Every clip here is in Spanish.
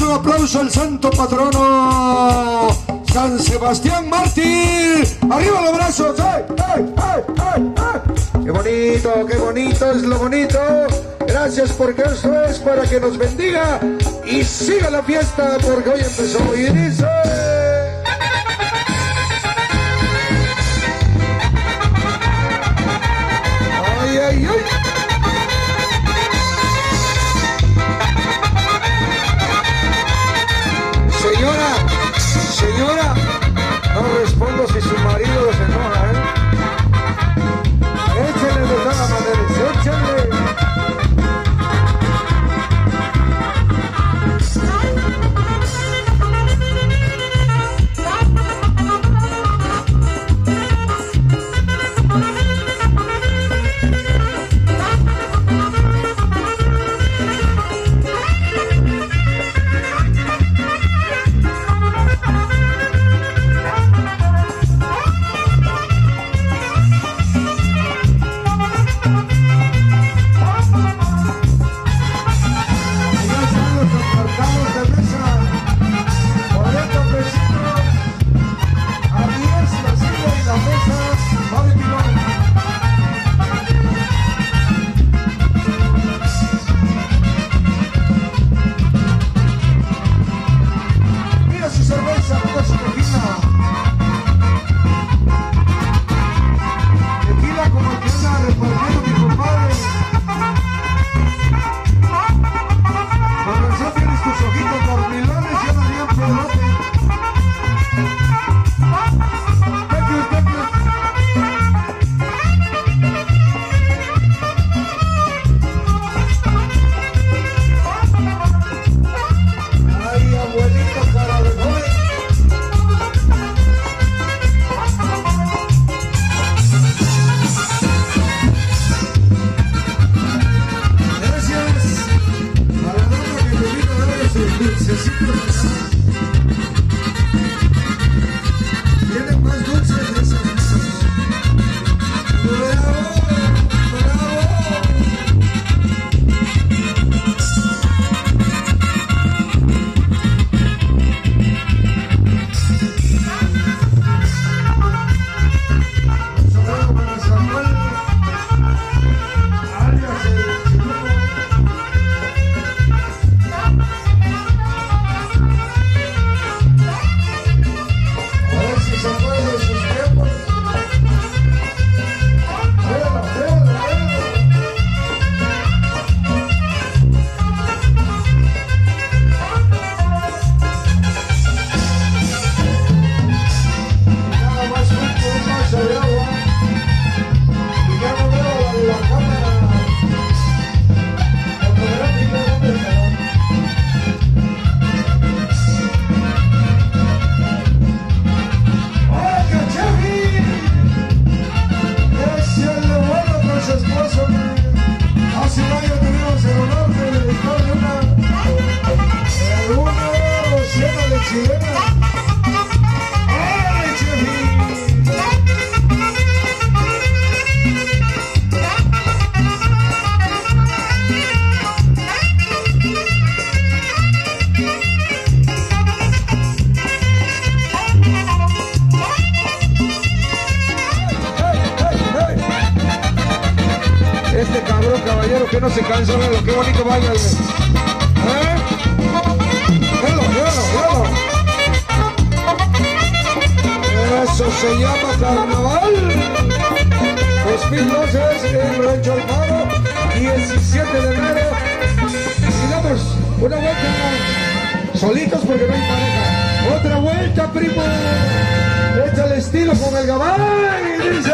un aplauso al santo patrono San Sebastián Mártir. Arriba los brazos. ¡Ay, ay, ay, ay, ay! Qué bonito, qué bonito es lo bonito. Gracias porque eso es para que nos bendiga y siga la fiesta porque hoy empezó y dice... tuvimos el honor Este cabrón caballero que no se cansa, véalo, qué bonito baila. ¿Eh? Véalo, véalo. Eso se llama carnaval. 2012 es en Rancho Alfaro, 17 de enero. Y damos una vuelta solitos porque no hay pareja. Otra vuelta, primo. Echa el estilo con el gabán y dice.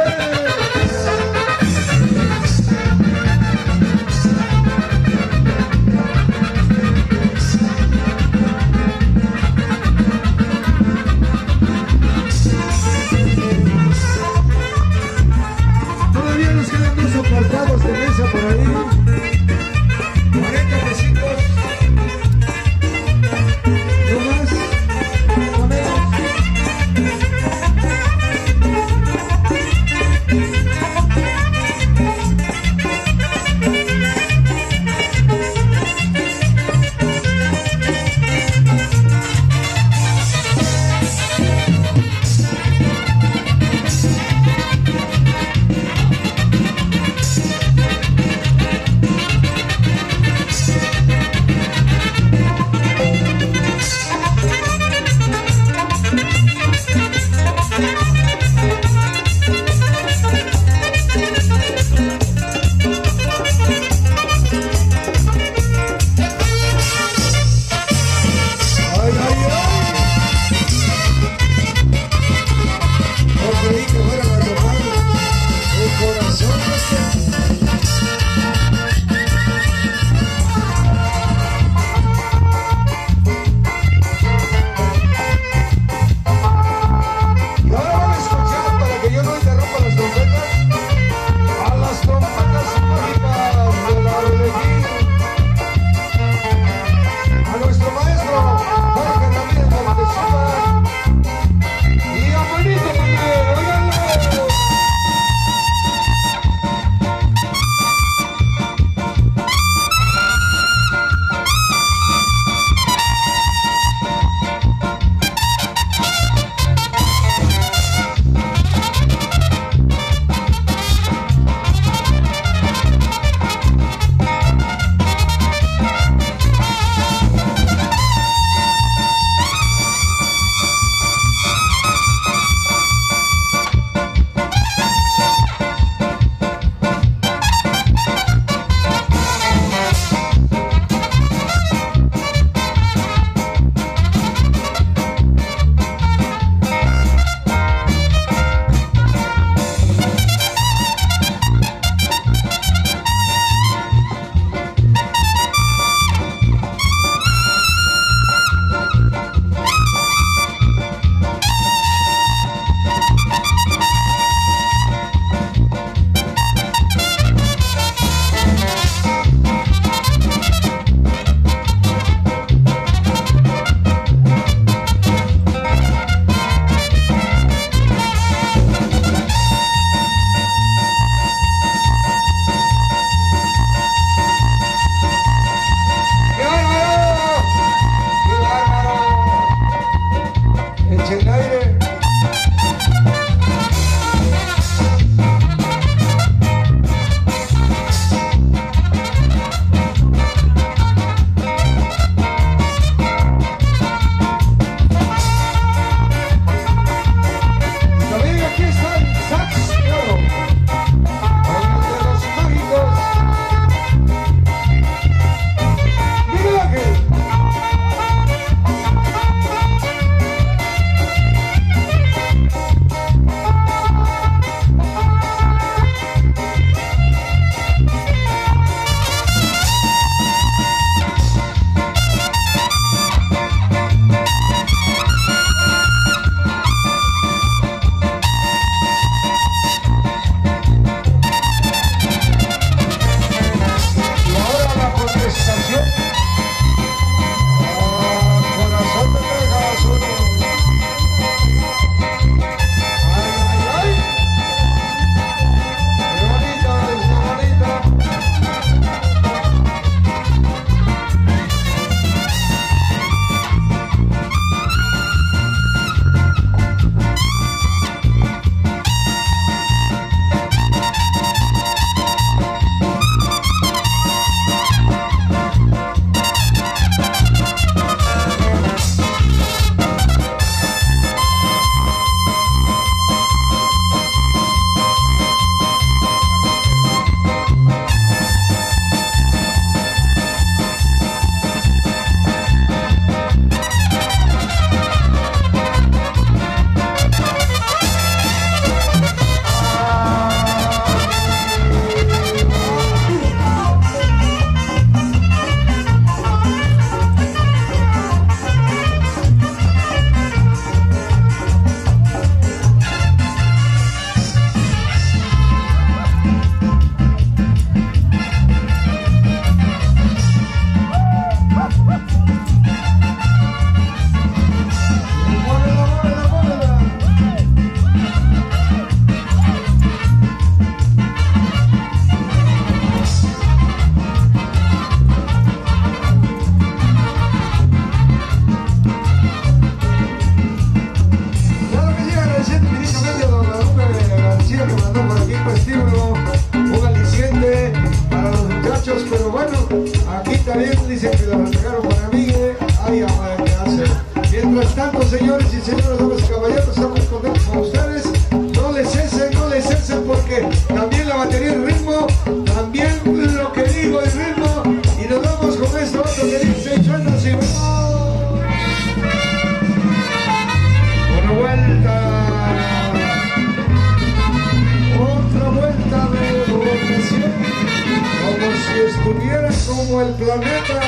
si estuviera como el planeta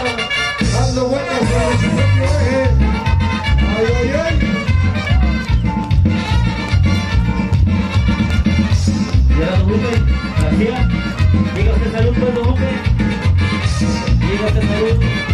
dando vueltas sobre su propio eje. Ay, ay, ay. Gerardo Lupe, García, dígase salud, pueblo Lupe, dígase salud.